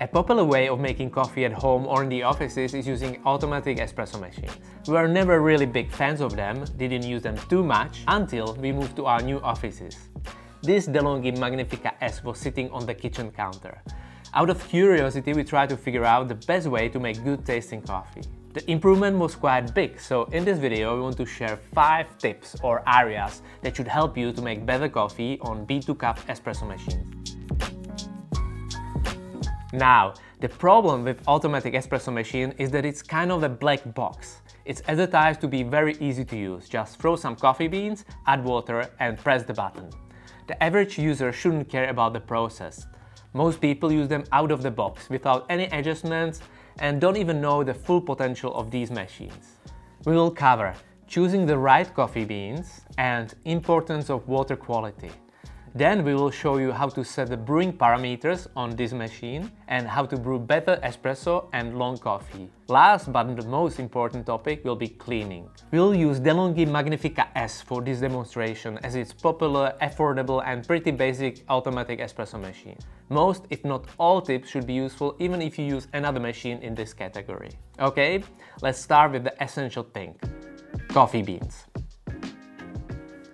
A popular way of making coffee at home or in the offices is using automatic espresso machines. We were never really big fans of them, didn't use them too much, until we moved to our new offices. This DeLonghi Magnifica S was sitting on the kitchen counter. Out of curiosity, we tried to figure out the best way to make good tasting coffee. The improvement was quite big, so in this video we want to share 5 tips or areas that should help you to make better coffee on bean to cup espresso machines. Now, the problem with automatic espresso machine is that it's kind of a black box. It's advertised to be very easy to use, just throw some coffee beans, add water and press the button. The average user shouldn't care about the process. Most people use them out of the box without any adjustments and don't even know the full potential of these machines. We will cover choosing the right coffee beans and importance of water quality. Then we will show you how to set the brewing parameters on this machine and how to brew better espresso and long coffee. Last but the most important topic will be cleaning. We'll use DeLonghi Magnifica S for this demonstration as it's popular, affordable and pretty basic automatic espresso machine. Most, if not all tips should be useful even if you use another machine in this category. Okay, let's start with the essential thing. Coffee beans.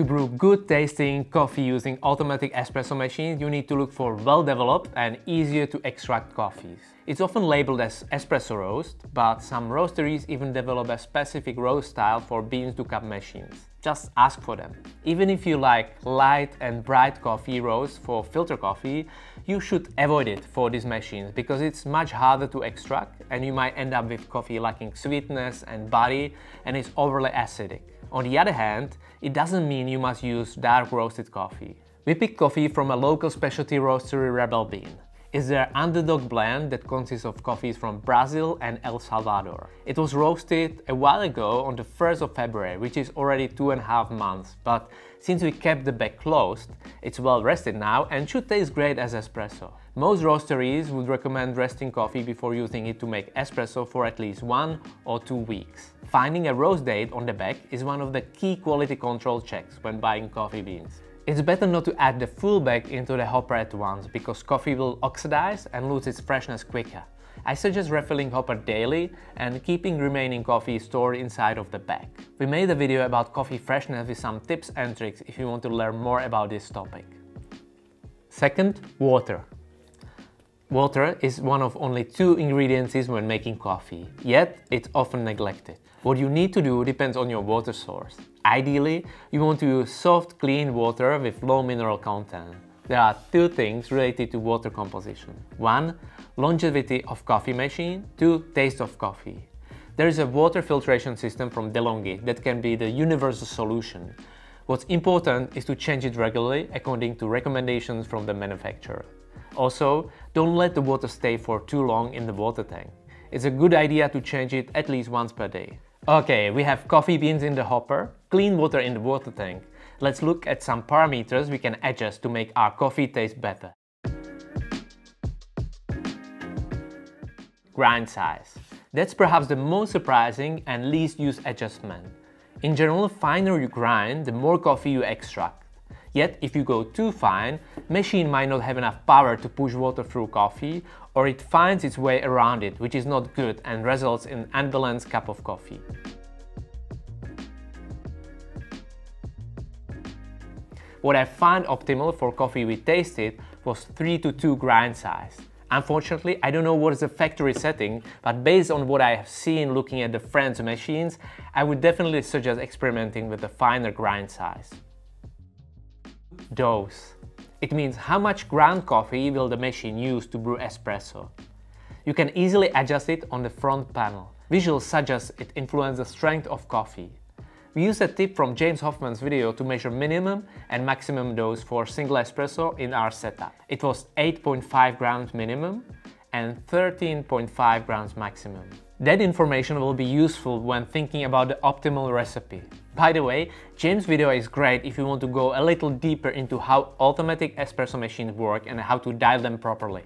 To brew good tasting coffee using automatic espresso machines, you need to look for well-developed and easier to extract coffees. It's often labeled as espresso roast, but some roasteries even develop a specific roast style for beans to cup machines. Just ask for them. Even if you like light and bright coffee roast for filter coffee, you should avoid it for these machines because it's much harder to extract and you might end up with coffee lacking sweetness and body and is overly acidic. On the other hand, it doesn't mean you must use dark roasted coffee. We picked coffee from a local specialty roastery Rebel Bean. It's their underdog blend that consists of coffees from Brazil and El Salvador. It was roasted a while ago on the 1st of February, which is already two and a half months, but since we kept the bag closed, it's well rested now and should taste great as espresso. Most roasteries would recommend resting coffee before using it to make espresso for at least one or two weeks. Finding a roast date on the bag is one of the key quality control checks when buying coffee beans. It's better not to add the full bag into the hopper at once because coffee will oxidize and lose its freshness quicker. I suggest refilling hopper daily and keeping remaining coffee stored inside of the bag. We made a video about coffee freshness with some tips and tricks if you want to learn more about this topic. Second, water. Water is one of only two ingredients when making coffee, yet it's often neglected. What you need to do depends on your water source. Ideally, you want to use soft, clean water with low mineral content. There are two things related to water composition. One, longevity of coffee machine. Two, taste of coffee. There is a water filtration system from DeLonghi that can be the universal solution. What's important is to change it regularly according to recommendations from the manufacturer. Also, don't let the water stay for too long in the water tank. It's a good idea to change it at least once per day. Okay, we have coffee beans in the hopper, clean water in the water tank. Let's look at some parameters we can adjust to make our coffee taste better. Grind size. That's perhaps the most surprising and least used adjustment. In general, finer you grind, the more coffee you extract. Yet, if you go too fine, machine might not have enough power to push water through coffee, or it finds its way around it, which is not good and results in unbalanced cup of coffee. What I found optimal for coffee we tasted was 3 to 2 grind size. Unfortunately, I don't know what is the factory setting, but based on what I have seen looking at the friends' machines, I would definitely suggest experimenting with a finer grind size dose. It means how much ground coffee will the machine use to brew espresso. You can easily adjust it on the front panel. Visuals suggest it influences the strength of coffee. We use a tip from James Hoffmann's video to measure minimum and maximum dose for single espresso in our setup. It was 8.5 grams minimum and 13.5 grams maximum. That information will be useful when thinking about the optimal recipe. By the way, James' video is great if you want to go a little deeper into how automatic espresso machines work and how to dial them properly.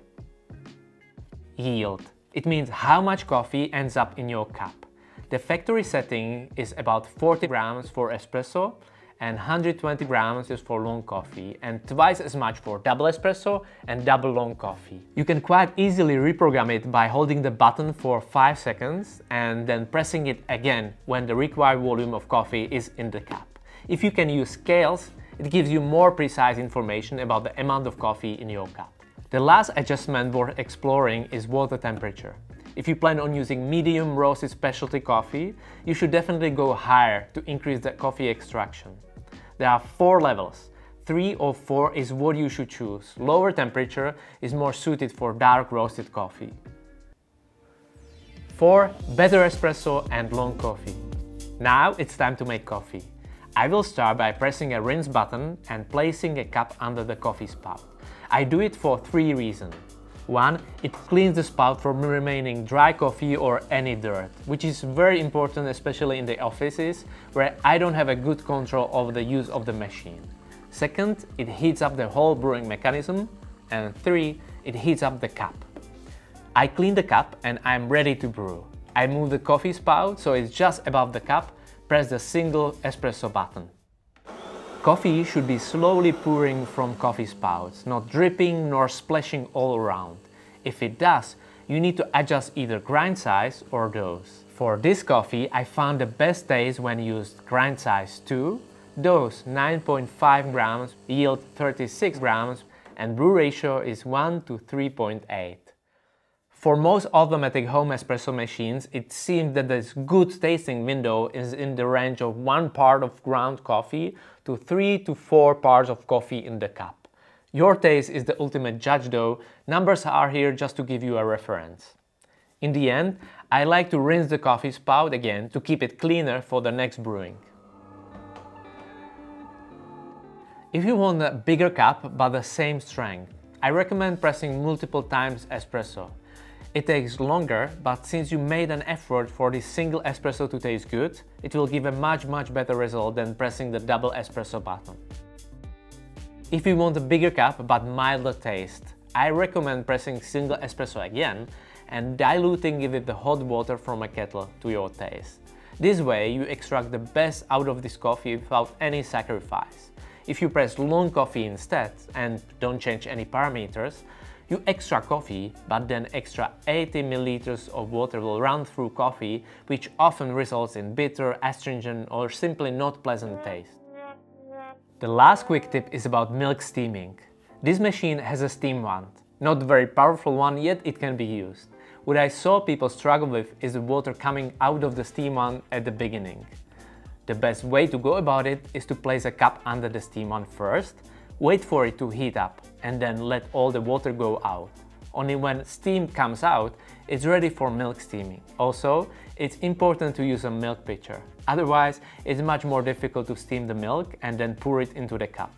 Yield. It means how much coffee ends up in your cup. The factory setting is about 40 grams for espresso and 120 grams is for long coffee and twice as much for double espresso and double long coffee. You can quite easily reprogram it by holding the button for 5 seconds and then pressing it again when the required volume of coffee is in the cup. If you can use scales, it gives you more precise information about the amount of coffee in your cup. The last adjustment worth exploring is water temperature. If you plan on using medium roasted specialty coffee, you should definitely go higher to increase the coffee extraction. There are four levels. 3 or 4 is what you should choose. Lower temperature is more suited for dark roasted coffee. 4. Better espresso and long coffee. Now it's time to make coffee. I will start by pressing a rinse button and placing a cup under the coffee spout. I do it for three reasons. One, it cleans the spout from remaining dry coffee or any dirt, which is very important especially in the offices where I don't have a good control of the use of the machine. Second, it heats up the whole brewing mechanism. And three, it heats up the cup. I clean the cup and I'm ready to brew. I move the coffee spout so it's just above the cup, press the single espresso button. Coffee should be slowly pouring from coffee spouts, not dripping nor splashing all around. If it does, you need to adjust either grind size or dose. For this coffee, I found the best taste when used grind size 2, dose 9.5 grams, yield 36 grams, and brew ratio is 1 to 3.8. For most automatic home espresso machines, it seems that this good tasting window is in the range of one part of ground coffee to three to four parts of coffee in the cup. Your taste is the ultimate judge though, numbers are here just to give you a reference. In the end, I like to rinse the coffee spout again to keep it cleaner for the next brewing. If you want a bigger cup but the same strength, I recommend pressing multiple times espresso. It takes longer, but since you made an effort for this single espresso to taste good, it will give a much much better result than pressing the double espresso button. If you want a bigger cup but milder taste, I recommend pressing single espresso again and diluting it with the hot water from a kettle to your taste. This way you extract the best out of this coffee without any sacrifice. If you press long coffee instead and don't change any parameters, you extra coffee, but then extra 80 milliliters of water will run through coffee, which often results in bitter, astringent or simply not pleasant taste. The last quick tip is about milk steaming. This machine has a steam wand. Not a very powerful one, yet it can be used. What I saw people struggle with is the water coming out of the steam wand at the beginning. The best way to go about it is to place a cup under the steam wand first, Wait for it to heat up and then let all the water go out. Only when steam comes out, it's ready for milk steaming. Also, it's important to use a milk pitcher. Otherwise, it's much more difficult to steam the milk and then pour it into the cup.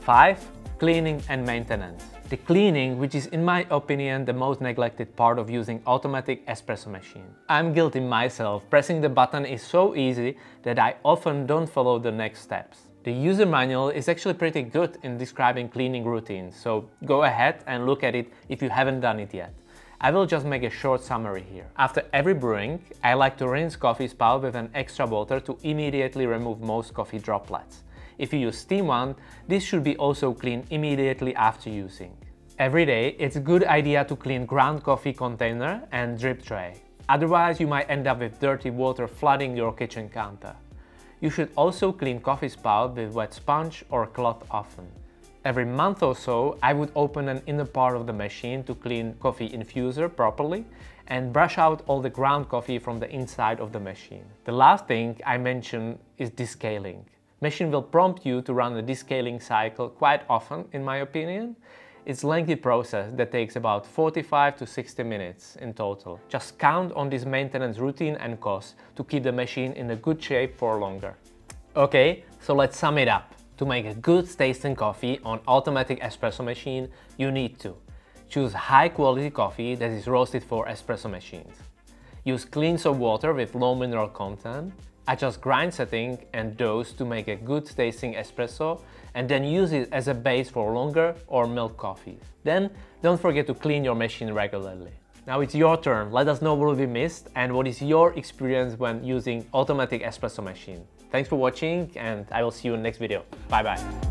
5. Cleaning and maintenance. The cleaning, which is in my opinion the most neglected part of using automatic espresso machine. I'm guilty myself, pressing the button is so easy that I often don't follow the next steps. The user manual is actually pretty good in describing cleaning routines, so go ahead and look at it if you haven't done it yet. I will just make a short summary here. After every brewing, I like to rinse coffee spout with an extra water to immediately remove most coffee droplets. If you use steam wand, this should be also cleaned immediately after using. Every day, it's a good idea to clean ground coffee container and drip tray. Otherwise, you might end up with dirty water flooding your kitchen counter. You should also clean coffee spout with wet sponge or cloth often. Every month or so, I would open an inner part of the machine to clean coffee infuser properly and brush out all the ground coffee from the inside of the machine. The last thing I mention is descaling. Machine will prompt you to run a descaling cycle quite often, in my opinion, it's a lengthy process that takes about 45 to 60 minutes in total. Just count on this maintenance routine and cost to keep the machine in a good shape for longer. Okay, so let's sum it up. To make a good tasting coffee on automatic espresso machine, you need to choose high quality coffee that is roasted for espresso machines. Use clean soap water with low mineral content, Adjust grind setting and dose to make a good tasting espresso and then use it as a base for longer or milk coffees. Then don't forget to clean your machine regularly. Now it's your turn, let us know what we missed and what is your experience when using automatic espresso machine. Thanks for watching and I will see you in the next video. Bye bye.